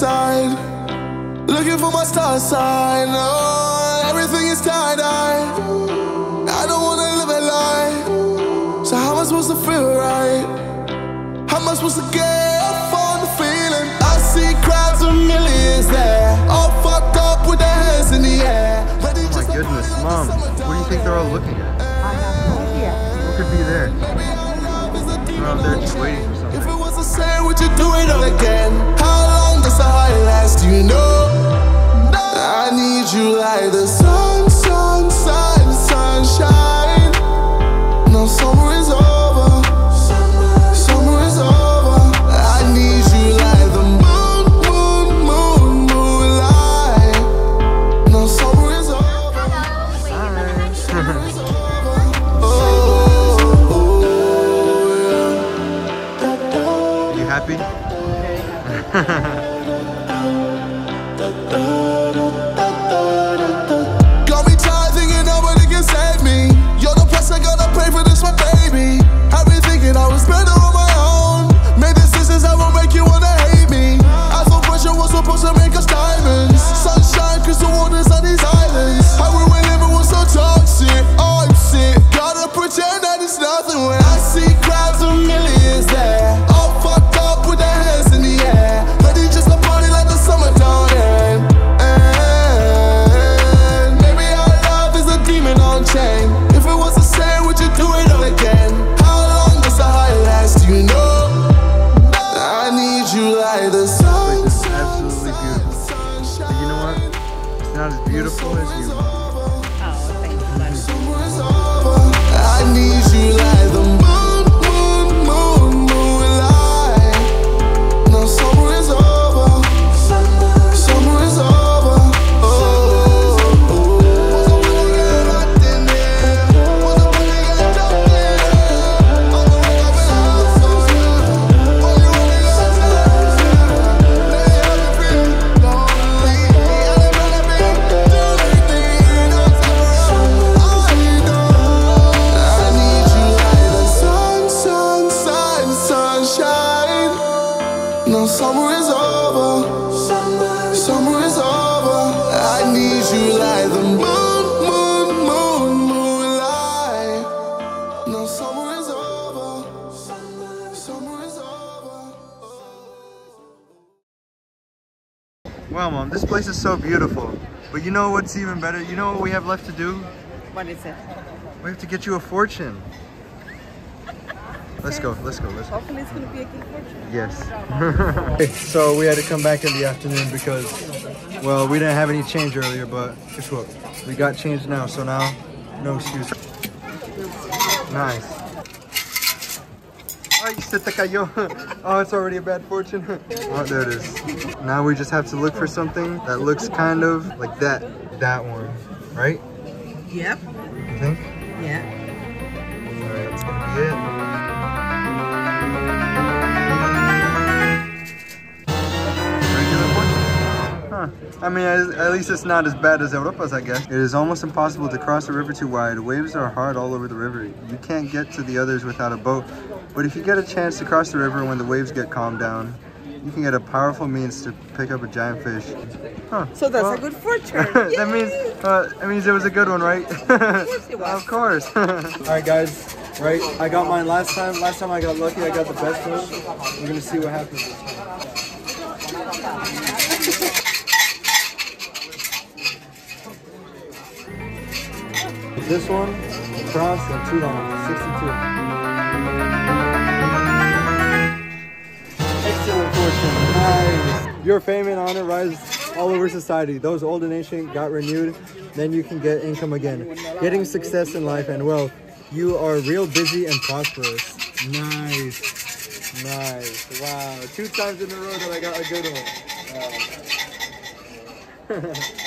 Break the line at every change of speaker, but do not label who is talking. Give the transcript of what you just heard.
heavy on the inside. Looking for my star sign. Oh, everything is tie dye. I don't wanna live a lie. So how am I supposed to feel right? How am I supposed to get on the feeling? I see crowds of millions there, all fucked up with their hands in the air. Ready
Oh my
just
goodness, mom. What do you think they're all looking at?
I have no idea.
What could be there?
Baby, our love is a demon
Oh, they're just waiting for
chain. If it was the same, would you do it all again? How long
happy?
Got me tired thinking nobody can save me. You're the price I gotta pay for this, my baby. I've been thinking I was better on my own. Made decisions that won't make you wanna hate me. I thought pressure was supposed to make us diamonds. Sunshine, crystal waters on these islands. How we were living was so toxic. Oh, I'm sick. Gotta pretend that it's nothing when I see crowds of millions you the sun.
This is absolutely beautiful. But you know what? It's not as beautiful as you.
Summer is over. Summer is over. I need you like the moon, moon, moon, moonlight. No summer is over. Summer is over.
Wow, mom, this place is so beautiful. But you know what's even better? You know what we have left to do?
What is it?
We have to get you a fortune. Let's go, let's go, let's go.
Hopefully it's gonna be a good fortune.
Yes. so we had to come back in the afternoon because, well, we didn't have any change earlier, but guess what? We got change now, so now, no excuse. Nice. Ay, se te cayó. Oh, it's already a bad fortune. Oh, there it is. Now we just have to look for something that looks kind of like that. That one, right?
Yep.
You think?
Yeah.
I mean, at at least it's not as bad as Europa's, I guess. It is almost impossible to cross the river too wide. Waves are hard all over the river. You can't get to the others without a boat. But if you get a chance to cross the river when the waves get calmed down, you can get a powerful means to pick up a giant fish. Huh.
So that's
Well,
a good fortune.
that means uh, that means it was a good one, right?
course it was.
of course. All right, guys. Right, I got mine last time. Last time I got lucky. I got the best one. We're gonna see what happens This one, cross and two dollars, sixty-two. Excellent fortune. Nice. Your fame and honor rise all over society. Those old and ancient got renewed. Then you can get income again. Getting success in life and wealth. You are real busy and prosperous. Nice. Nice. Wow. Two times in a row that I got a good one. Wow.